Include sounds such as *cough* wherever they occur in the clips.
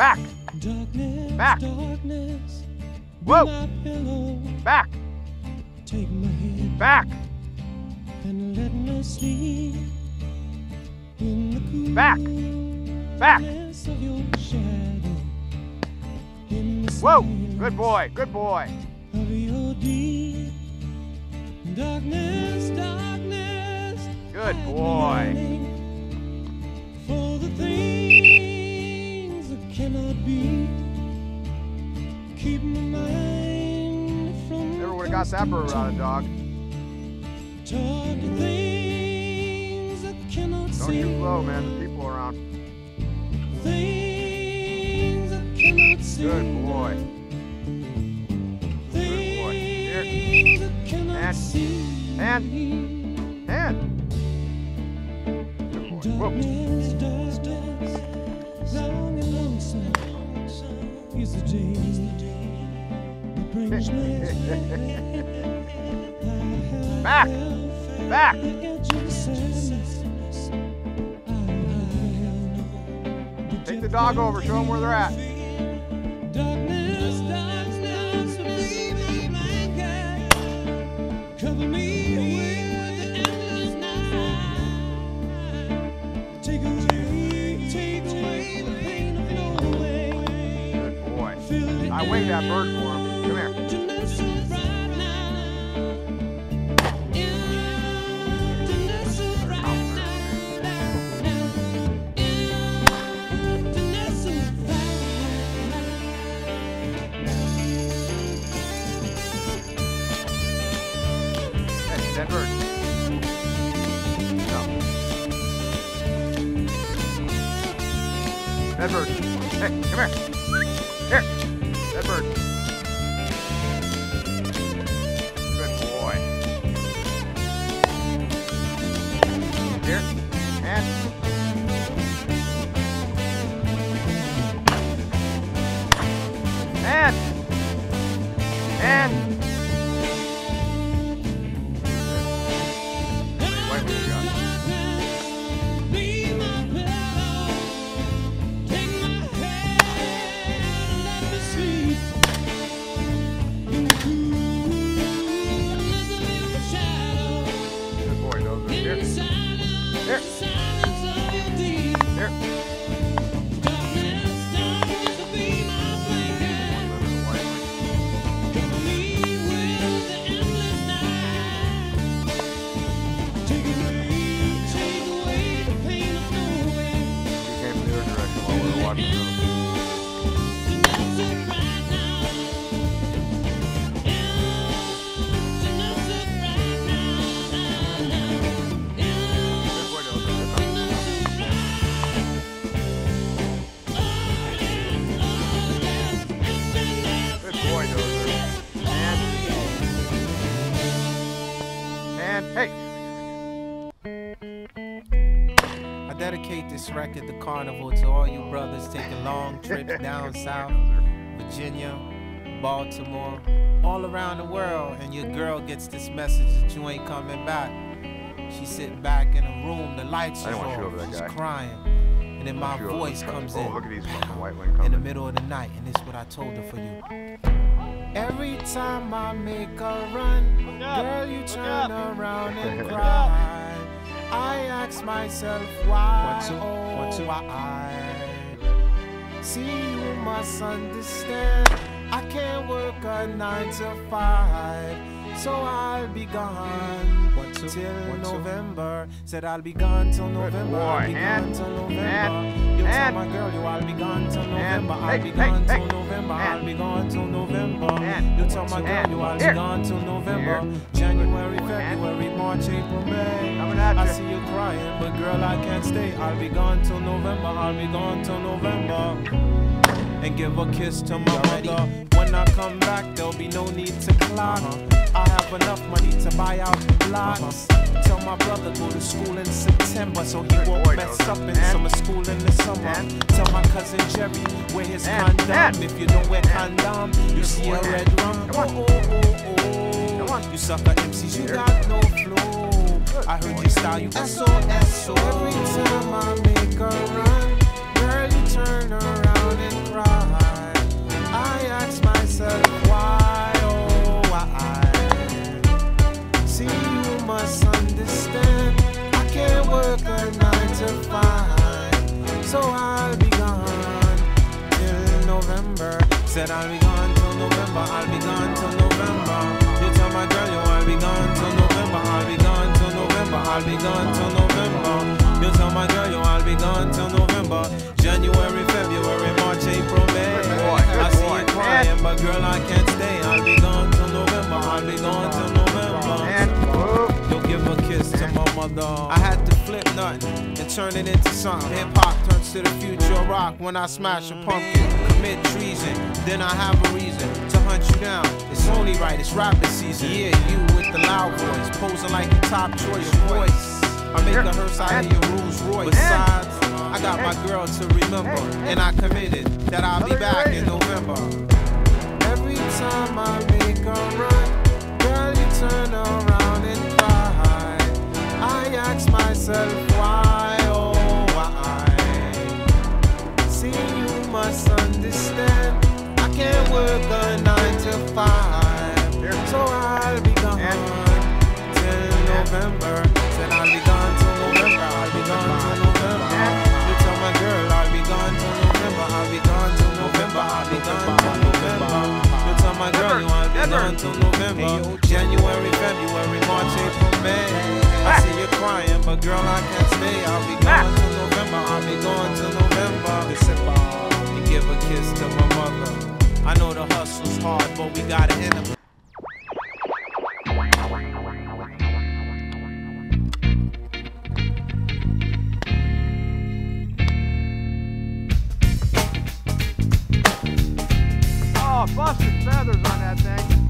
Back. Darkness, Back. darkness, Whoa. pillow. Back. Take my hand Back. and let me sleep in the cool Back. Back. of your shadow. In the Whoa. Good boy. Good boy. Of your deep darkness, darkness. Good boy. Cannot be. Keep my mind from Never would have got that bird out of dog. Talk to things I cannot Don't see. shoot low, man. There's people around. Things I cannot see. Good boy. boy. Here. Things I cannot And- see. and- And. Good boy. Whoa. Long and lonesome is the day that brings me Back. Back. Take the dog over. Show them where they're at. I winged that bird for him. Come here. Hey, that bird. No. That bird. Hey, come. Here. That Carnival, to all you brothers taking long trips down south, Virginia, Baltimore, all around the world, and your girl gets this message that you ain't coming back. She's sitting back in a room, the lights are don't want you over off, she's guy. crying, and then my voice comes oh, in look at these *sighs* fucking white wing in the middle of the night, and this is what I told her for you. Every time I make a run, girl, you turn around and *laughs* cry. I ask myself why, oh, One, two. why. See, you must understand. I can't work a nine to five, so I'll be gone One, two, till one, two. November. Said I'll be gone till November. I'll be And- gone till November. and- you tell my girl you I'll be gone till November. I'll hey, be hey, gone hey. till November. I'll be gone till November. and- you tell my girl and- you I'll be here. gone till November. Here. January, And- February, March, April, May. I see you crying, but girl I can't stay. I'll be gone till November. I'll be gone till November and give a kiss to my mother. When I come back, there'll be no need to clock. Uh-huh. I have enough money to buy out blocks. Uh-huh. Tell my brother go to school in September so he won't boy, mess up in And- summer school in the summer. Tell my cousin Jerry wear his And- condom. and- If you don't wear condom, you see a red rum. Come on. Oh, oh, oh, oh. You sucker MCs, you got no flow. I heard boy. you style, you SOS. So every time I make a run, girl, you turn around. said I'll be gone till November, I'll be gone till November. You tell my girl you I'll be gone till November, I'll be gone till November, I'll be gone my dog. I had to flip nothing and turn it into something. Hip hop turns to the future of rock when I smash a pumpkin. Commit treason, then I have a reason to hunt you down. It's only right, it's rapid season. Yeah, you with the loud voice, posing like the top choice voice. I make the hearse out of your Rolls Royce. Besides, I got my girl to remember, and I committed that I'll be back. myself why, oh why. See, you must understand, I can't work a nine to five. So I'll be gone and till November. Then I'll be gone till November. I'll be gone till November. You tell my girl I'll be gone till November. I'll be gone till November. I'll be gone till November. You tell my girl you want be gone till November. January, February, March, April, May. I see you crying a girl I can't stay. I'll be going ah. November. I'll be going November. December. And give a kiss to my mother. I know the hustle's hard, but we got it in up. Oh, busted feathers on that thing.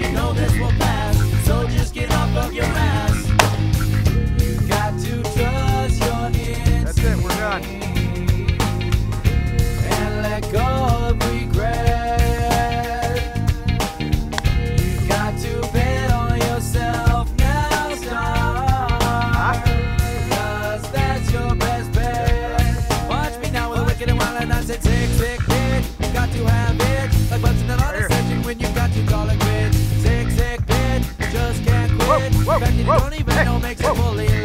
you know this will pass. So just get off of your ass. Don't even me know makes a bully.